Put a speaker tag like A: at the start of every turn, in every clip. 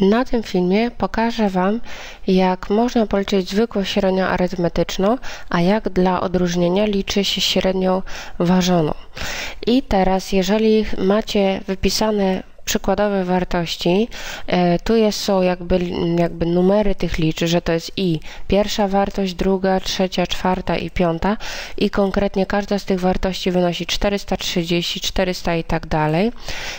A: Na tym filmie pokażę Wam, jak można policzyć zwykłą średnią arytmetyczną, a jak dla odróżnienia liczy się średnią ważoną. I teraz, jeżeli macie wypisane przykładowe wartości, e, tu jest, są jakby, jakby numery tych liczb, że to jest i pierwsza wartość, druga, trzecia, czwarta i piąta i konkretnie każda z tych wartości wynosi 430, 400 i tak dalej.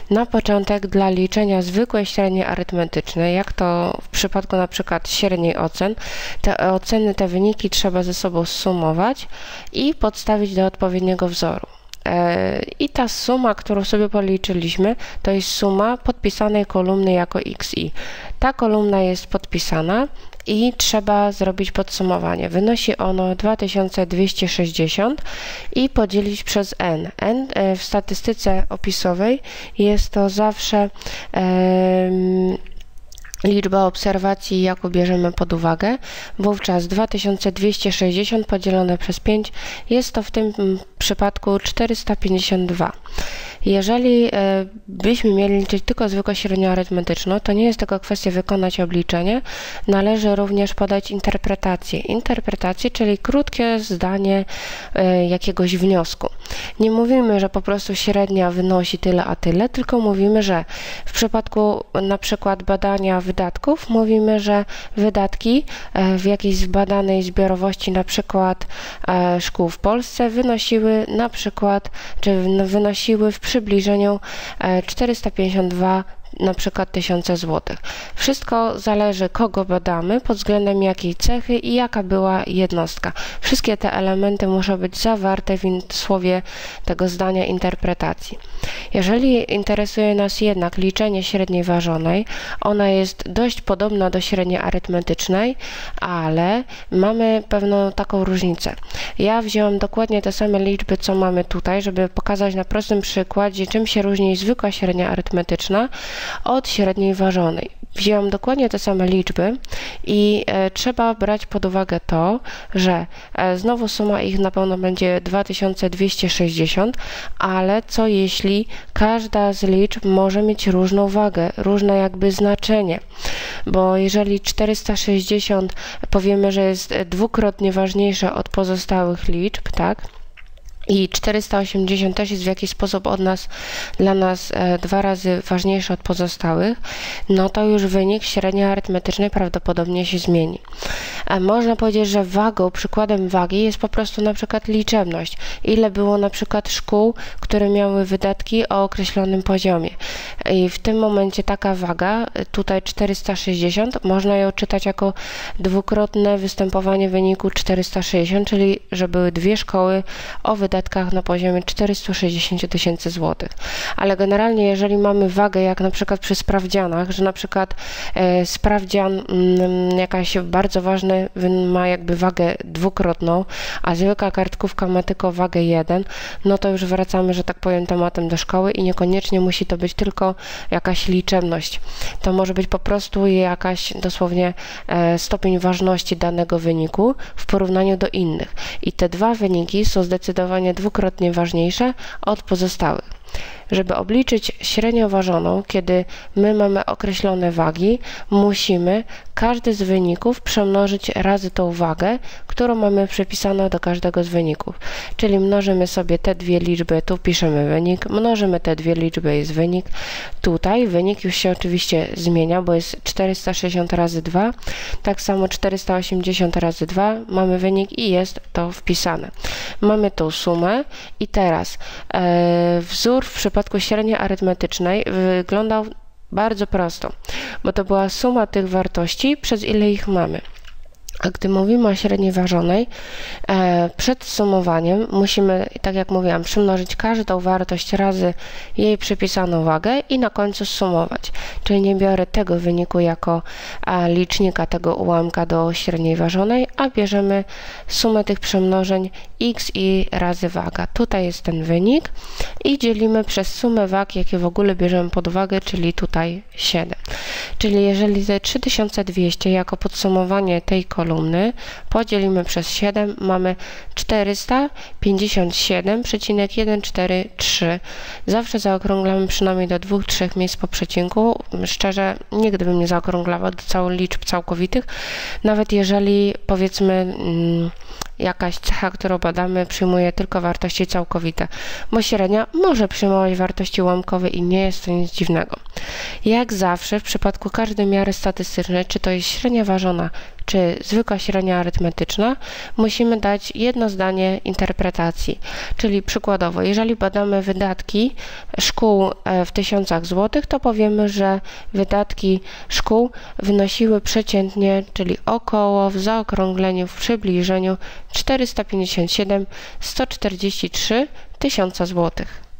A: Na początek dla liczenia zwykłej średniej arytmetycznej, jak to w przypadku na przykład średniej ocen, te oceny, te wyniki trzeba ze sobą sumować i podstawić do odpowiedniego wzoru. E, I ta suma, którą sobie policzyliśmy, to jest suma podpisanej kolumny jako xi. Ta kolumna jest podpisana i trzeba zrobić podsumowanie. Wynosi ono 2260 i podzielić przez n. n e, w statystyce opisowej jest to zawsze liczba obserwacji, jaką bierzemy pod uwagę, wówczas 2260 podzielone przez 5 jest to w tym przypadku 452. Jeżeli e, byśmy mieli liczyć tylko zwykłą średnią arytmetyczną, to nie jest tylko kwestia wykonać obliczenie, należy również podać interpretację. Interpretację, czyli krótkie zdanie e, jakiegoś wniosku. Nie mówimy, że po prostu średnia wynosi tyle a tyle, tylko mówimy, że w przypadku na przykład badania wydatków mówimy, że wydatki e, w jakiejś zbadanej zbiorowości na przykład szkół w Polsce wynosiły na przykład, czy wynosiły w przybliżeniu 452 e, na przykład tysiące złotych. Wszystko zależy, kogo badamy, pod względem jakiej cechy i jaka była jednostka. Wszystkie te elementy muszą być zawarte w słowie tego zdania interpretacji. Jeżeli interesuje nas jednak liczenie średniej ważonej, ona jest dość podobna do średniej arytmetycznej, ale mamy pewną taką różnicę. Ja wziąłem dokładnie te same liczby, co mamy tutaj, żeby pokazać na prostym przykładzie, czym się różni zwykła średnia arytmetyczna od średniej ważonej. Wzięłam dokładnie te same liczby i e, trzeba brać pod uwagę to, że e, znowu suma ich na pewno będzie 2260, ale co jeśli każda z liczb może mieć różną wagę, różne jakby znaczenie, bo jeżeli 460 powiemy, że jest dwukrotnie ważniejsze od pozostałych liczb, tak? I 480 też jest w jakiś sposób od nas, dla nas e, dwa razy ważniejszy od pozostałych, no to już wynik średniej arytmetycznej prawdopodobnie się zmieni. E, można powiedzieć, że wagą, przykładem wagi jest po prostu na przykład liczebność. Ile było na przykład szkół, które miały wydatki o określonym poziomie. I w tym momencie taka waga, e, tutaj 460, można ją czytać jako dwukrotne występowanie wyniku 460, czyli że były dwie szkoły o wydatkach wydatkach na poziomie 460 tysięcy złotych. Ale generalnie, jeżeli mamy wagę, jak na przykład przy sprawdzianach, że na przykład e, sprawdzian mm, jakaś bardzo ważny ma jakby wagę dwukrotną, a zwykła kartkówka ma tylko wagę 1, no to już wracamy, że tak powiem, tematem do szkoły i niekoniecznie musi to być tylko jakaś liczebność. To może być po prostu jakaś dosłownie e, stopień ważności danego wyniku w porównaniu do innych. I te dwa wyniki są zdecydowanie dwukrotnie ważniejsze od pozostałych. Żeby obliczyć średnią ważoną, kiedy my mamy określone wagi, musimy każdy z wyników przemnożyć razy tą wagę, którą mamy przypisaną do każdego z wyników. Czyli mnożymy sobie te dwie liczby, tu piszemy wynik, mnożymy te dwie liczby, jest wynik. Tutaj wynik już się oczywiście zmienia, bo jest 460 razy 2, tak samo 480 razy 2 mamy wynik i jest to wpisane. Mamy tą sumę i teraz e, wzór w przypadku przypadku średniej arytmetycznej wyglądał bardzo prosto, bo to była suma tych wartości, przez ile ich mamy. A gdy mówimy o średniej ważonej, e, przed sumowaniem musimy, tak jak mówiłam, przymnożyć każdą wartość razy jej przypisaną wagę i na końcu sumować. Czyli nie biorę tego wyniku jako licznika tego ułamka do średniej ważonej, a bierzemy sumę tych przemnożeń x i razy waga. Tutaj jest ten wynik i dzielimy przez sumę wag, jakie w ogóle bierzemy pod uwagę, czyli tutaj 7. Czyli jeżeli te 3200 jako podsumowanie tej kolumny podzielimy przez 7, mamy 457,143. Zawsze zaokrąglamy przynajmniej do 2-3 miejsc po przecinku. Szczerze, nigdy bym nie zaokrąglała do całych liczb całkowitych, nawet jeżeli powiedzmy mm, jakaś cecha, którą badamy, przyjmuje tylko wartości całkowite, bo średnia może przyjmować wartości ułamkowe i nie jest to nic dziwnego. Jak zawsze w przypadku każdej miary statystycznej, czy to jest średnia ważona, czy zwykła średnia arytmetyczna, musimy dać jedno zdanie interpretacji. Czyli przykładowo, jeżeli badamy wydatki szkół e, w tysiącach złotych, to powiemy, że wydatki szkół wynosiły przeciętnie, czyli około w zaokrągleniu, w przybliżeniu 457 143 tysiąca złotych.